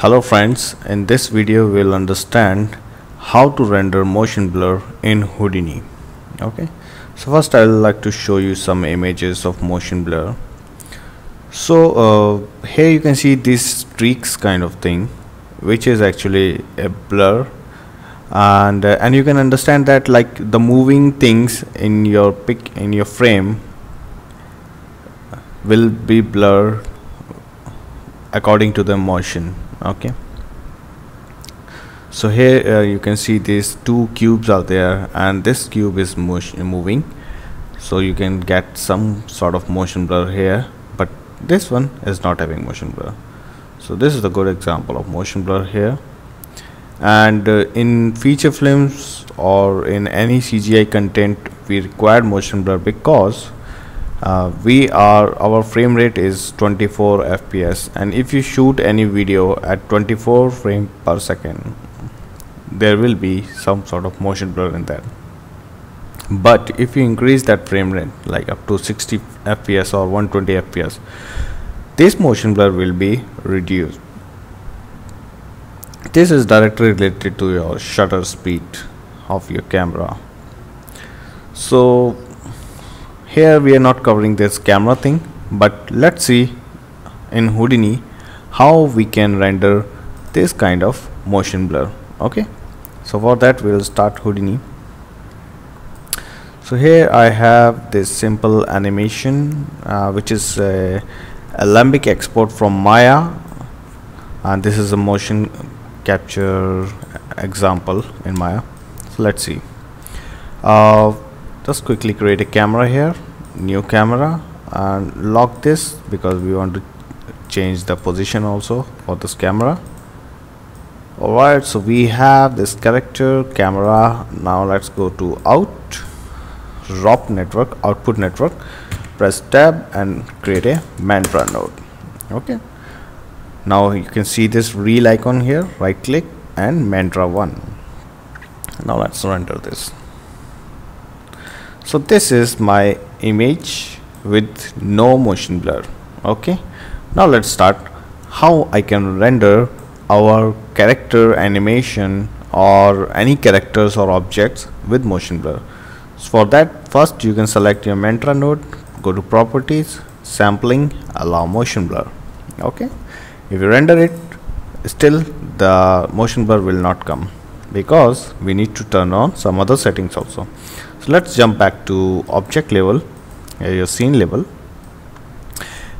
Hello friends, in this video we'll understand how to render motion blur in Houdini. Okay, so first I would like to show you some images of motion blur. So uh, here you can see these streaks kind of thing, which is actually a blur, and uh, and you can understand that like the moving things in your pic in your frame will be blurred according to the motion okay. So here uh, you can see these two cubes are there and this cube is moving. So you can get some sort of motion blur here but this one is not having motion blur. So this is a good example of motion blur here. And uh, in feature films or in any CGI content we require motion blur because uh, we are our frame rate is 24 fps and if you shoot any video at 24 frame per second there will be some sort of motion blur in that but if you increase that frame rate like up to 60 fps or 120 fps this motion blur will be reduced. This is directly related to your shutter speed of your camera. So here we are not covering this camera thing but let's see in Houdini how we can render this kind of motion blur okay? So for that we'll start Houdini. So here I have this simple animation uh, which is a Alembic export from Maya. And this is a motion capture example in Maya. So let's see. Uh, just quickly create a camera here new camera and lock this because we want to change the position also for this camera. Alright so we have this character camera. Now let's go to out ROP network output network. Press tab and create a mantra node. Okay. Now you can see this reel icon here right click and mantra 1 now let's render this so this is my image with no motion blur okay? Now let's start how I can render our character animation or any characters or objects with motion blur. So for that first you can select your mantra node go to properties sampling allow motion blur okay? If you render it still the motion blur will not come because we need to turn on some other settings also so let's jump back to object level your scene level.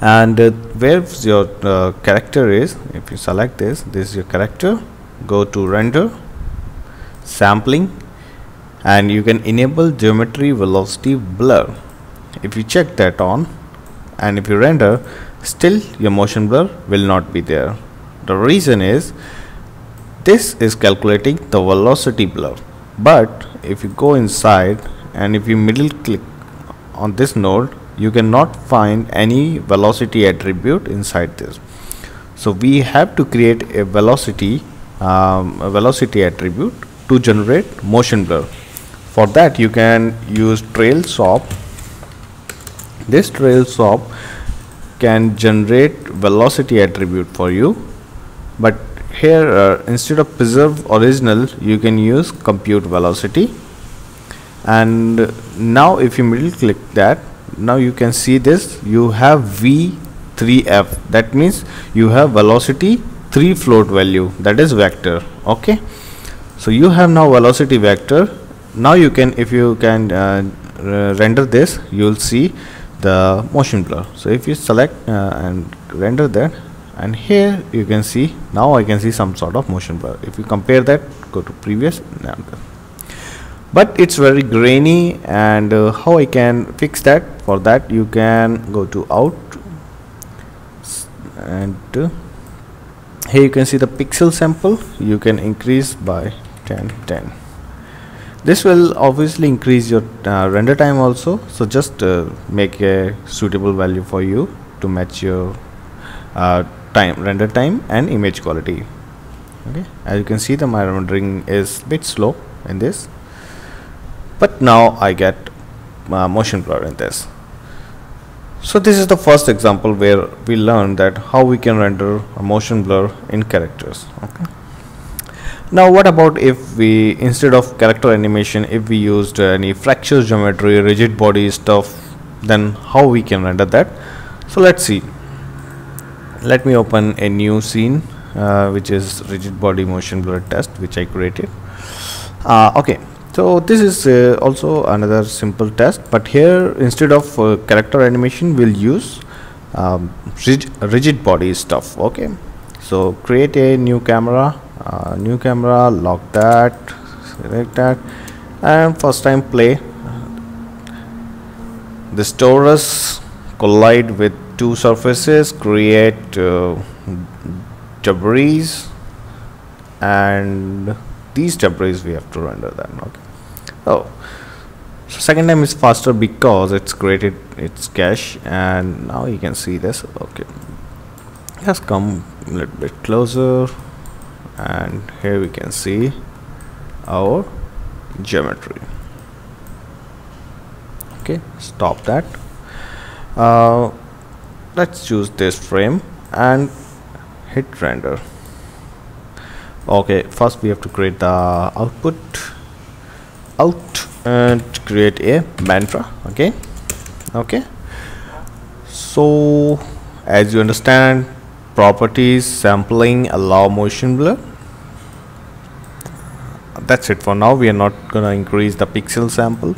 And uh, where your uh, character is if you select this this is your character. Go to render sampling and you can enable geometry velocity blur. If you check that on and if you render still your motion blur will not be there. The reason is this is calculating the velocity blur but if you go inside and if you middle click on this node you cannot find any velocity attribute inside this. So we have to create a velocity um, a velocity attribute to generate motion blur. For that you can use trail SOP. This trail SOP can generate velocity attribute for you but here uh, instead of preserve original you can use compute velocity. And now if you middle click that now you can see this you have v3f that means you have velocity 3 float value that is vector okay? So you have now velocity vector. Now you can if you can uh, render this you will see the motion blur. So if you select uh, and render that and here you can see now I can see some sort of motion blur. If you compare that go to previous but it's very grainy and uh, how I can fix that? For that you can go to out. And uh, here you can see the pixel sample. You can increase by 10 10 this will obviously increase your uh, render time also. So just uh, make a suitable value for you to match your uh, time render time and image quality. Okay as you can see the my rendering is bit slow in this but now I get uh, motion blur in this. So this is the first example where we learned that how we can render a motion blur in characters. Okay. Now what about if we instead of character animation if we used any fracture geometry rigid body stuff then how we can render that? So let's see let me open a new scene uh, which is rigid body motion blur test which I created. Uh, okay so this is uh, also another simple test but here instead of uh, character animation we'll use um, rigid, rigid body stuff okay? So create a new camera uh, new camera lock that select that and first time play. The torus collide with two surfaces create uh, debris and these debris we have to render them okay. Oh so second time is faster because it's created its cache and now you can see this okay. Let's come a little bit closer and here we can see our geometry. Okay stop that. Uh, let's choose this frame and hit render. Okay first we have to create the output. Out and create a mantra okay? Okay. So as you understand properties sampling allow motion blur. That's it for now. We are not gonna increase the pixel sample.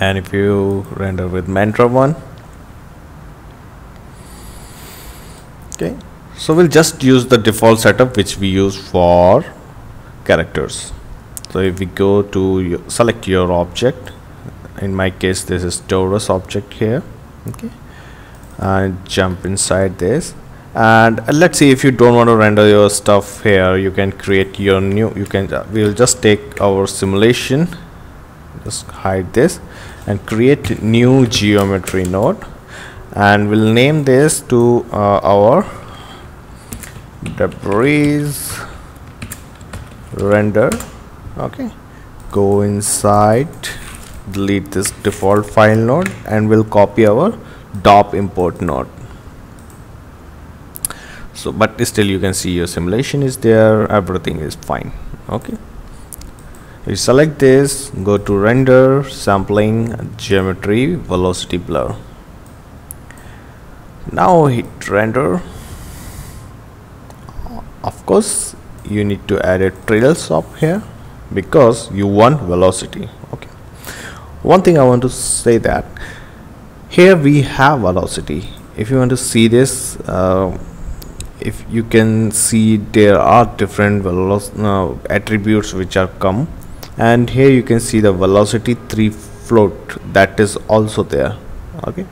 And if you render with mantra 1 okay. So we'll just use the default setup which we use for characters. So if we go to select your object in my case this is torus object here. Okay. And jump inside this. And uh, let's see if you don't want to render your stuff here you can create your new you can uh, we'll just take our simulation just hide this and create new geometry node and we'll name this to uh, our debris render. Okay. Go inside delete this default file node and we'll copy our dop import node. So but still you can see your simulation is there everything is fine. Okay. You select this go to render sampling geometry velocity blur now hit render. Of course you need to add a trail SOP here because you want velocity okay. One thing I want to say that here we have velocity. If you want to see this uh, if you can see there are different uh, attributes which are come. And here you can see the velocity 3 float. That is also there okay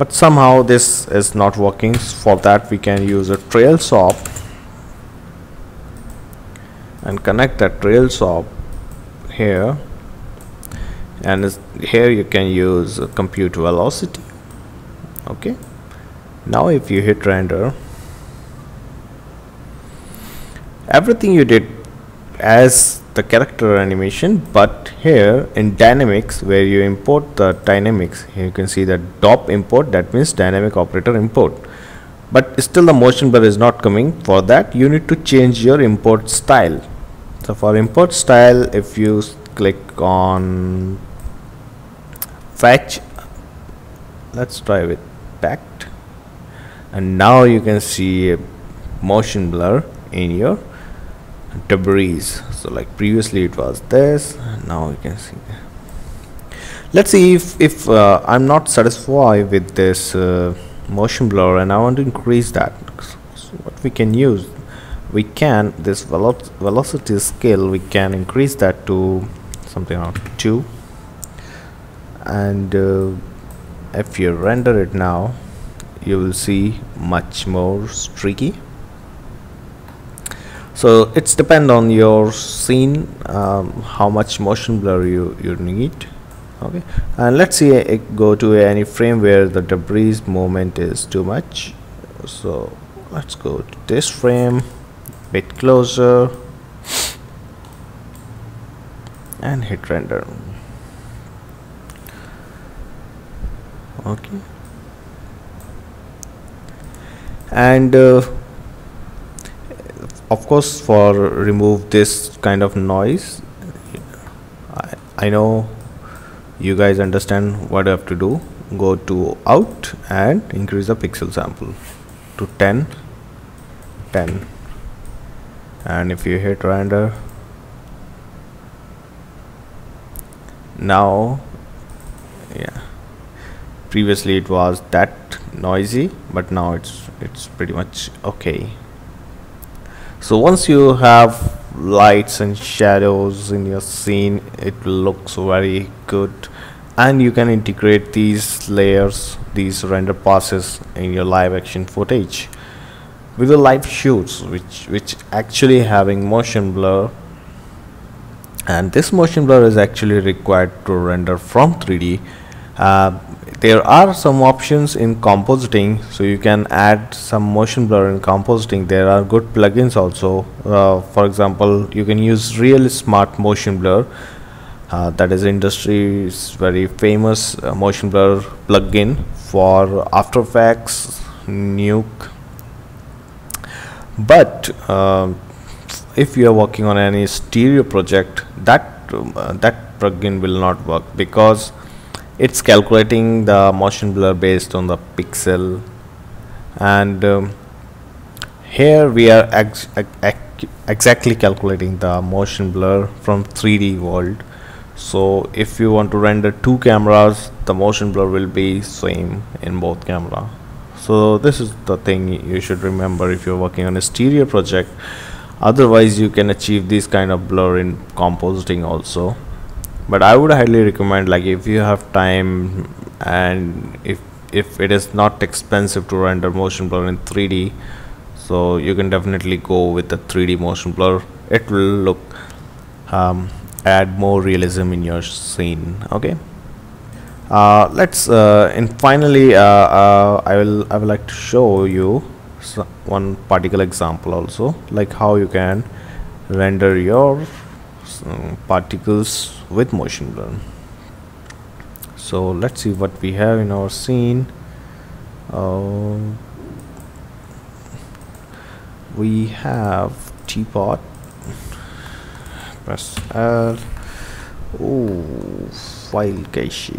but somehow this is not working. For that we can use a trail SOP and connect that trail SOP here. And here you can use compute velocity. Okay. Now if you hit render everything you did as the character animation but here in dynamics where you import the dynamics you can see the dop import that means dynamic operator import. But still the motion blur is not coming. For that you need to change your import style. So for import style if you click on fetch let's try with packed. And now you can see a motion blur in your debris. So like previously it was this now you can see let's see if if uh, I'm not satisfied with this uh, motion blur and I want to increase that. So what we can use we can this velo velocity scale we can increase that to something around 2 and uh, if you render it now you will see much more streaky so it's depend on your scene um, how much motion blur you you need okay? And let's see go to any frame where the debris movement is too much. So let's go to this frame bit closer and hit render. Okay. And uh, of course for remove this kind of noise I, I know you guys understand what I have to do. Go to out and increase the pixel sample to 10 10 and if you hit render now yeah previously it was that noisy but now it's it's pretty much okay so once you have lights and shadows in your scene it looks very good. And you can integrate these layers these render passes in your live action footage. With the live shoots which which actually having motion blur. And this motion blur is actually required to render from 3d uh, there are some options in compositing so you can add some motion blur in compositing. There are good plugins also. Uh, for example you can use ReelSmart motion blur. Uh, that is industry's very famous uh, motion blur plugin for after effects nuke. But uh, if you are working on any stereo project that uh, that plugin will not work because it's calculating the motion blur based on the pixel. And um, here we are ex ex exactly calculating the motion blur from 3d world. So if you want to render two cameras the motion blur will be same in both camera. So this is the thing you should remember if you're working on a stereo project. Otherwise you can achieve this kind of blur in compositing also but I would highly recommend like if you have time and if if it is not expensive to render motion blur in 3d so you can definitely go with the 3d motion blur. It will look um, add more realism in your scene okay? Uh, let's uh, and finally uh, uh I will I would like to show you one particular example also like how you can render your uh, particles with motion blur. So let's see what we have in our scene. Uh, we have teapot. Press L. Oh file cache.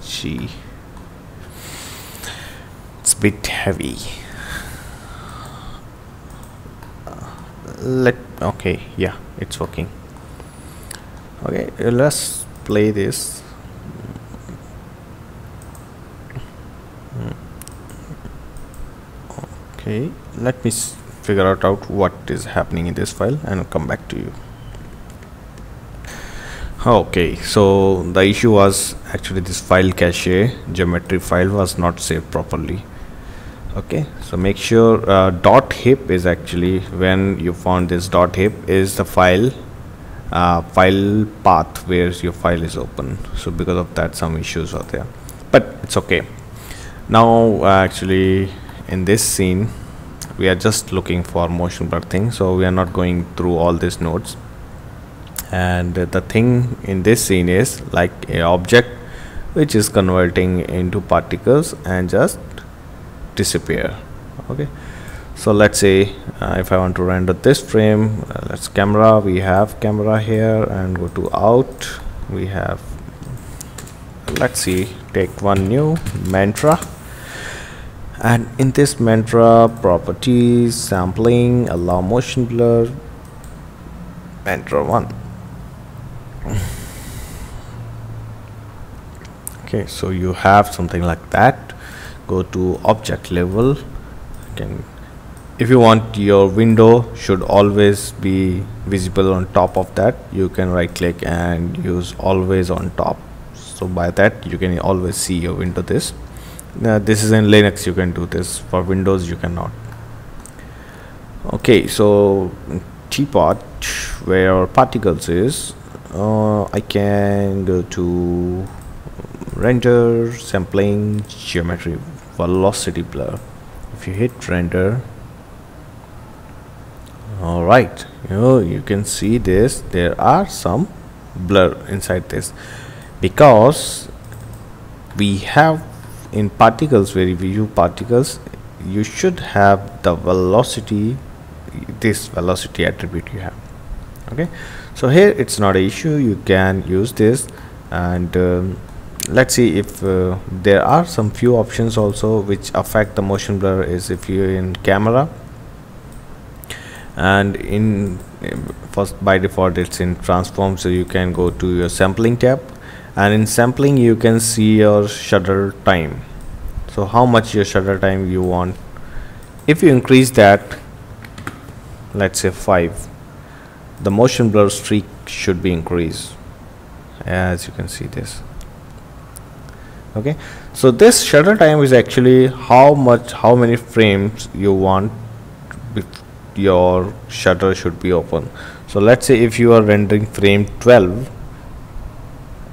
See it's a bit heavy let okay yeah it's working. Okay let's play this. Okay let me figure out, out what is happening in this file and come back to you. Okay so the issue was actually this file cache geometry file was not saved properly okay so make sure uh, dot hip is actually when you found this dot hip is the file uh, file path where your file is open. So because of that some issues are there. But it's okay. Now uh, actually in this scene we are just looking for motion blur thing so we are not going through all these nodes. And the thing in this scene is like a object which is converting into particles and just disappear. Okay. So let's say uh, if I want to render this frame uh, let's camera. We have camera here and go to out. We have let's see take one new mantra. And in this mantra properties sampling allow motion blur. Mantra 1 okay so you have something like that go to object level. Can if you want your window should always be visible on top of that you can right click and use always on top. So by that you can always see your window this. Now this is in linux you can do this. For windows you cannot. Okay so teapot where particles is uh, I can go to render sampling geometry velocity blur. If you hit render all right you know you can see this there are some blur inside this. Because we have in particles where we view particles you should have the velocity this velocity attribute you have okay? So here it's not an issue you can use this and um, let's see if uh, there are some few options also which affect the motion blur is if you're in camera. And in first by default it's in transform so you can go to your sampling tab. And in sampling you can see your shutter time. So how much your shutter time you want. If you increase that let's say 5 the motion blur streak should be increased as you can see this okay? So this shutter time is actually how much how many frames you want your shutter should be open. So let's say if you are rendering frame 12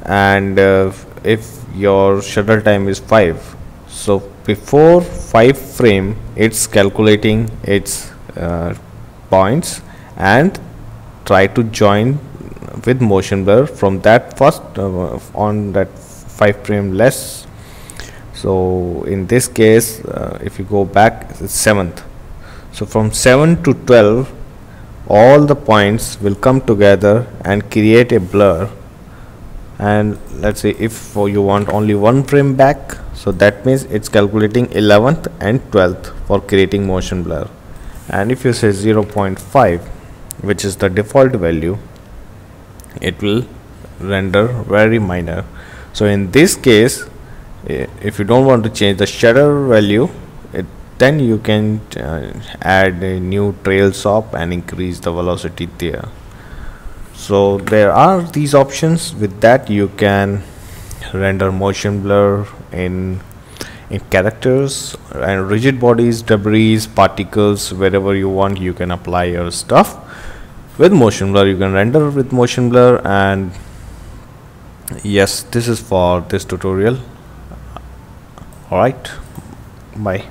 and uh, if your shutter time is 5 so before 5 frame it's calculating its uh, points and try to join with motion blur from that first uh, on that 5 frame less. So in this case uh, if you go back it's 7th so from 7 to 12 all the points will come together and create a blur. And let's say if you want only one frame back so that means it's calculating 11th and 12th for creating motion blur. And if you say 0.5 which is the default value it will render very minor so in this case if you don't want to change the shutter value it, then you can uh, add a new trail SOP and increase the velocity there. So there are these options. With that you can render motion blur in in characters and rigid bodies debris particles wherever you want you can apply your stuff. With motion blur you can render with motion blur and yes this is for this tutorial. All right bye